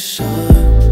sun.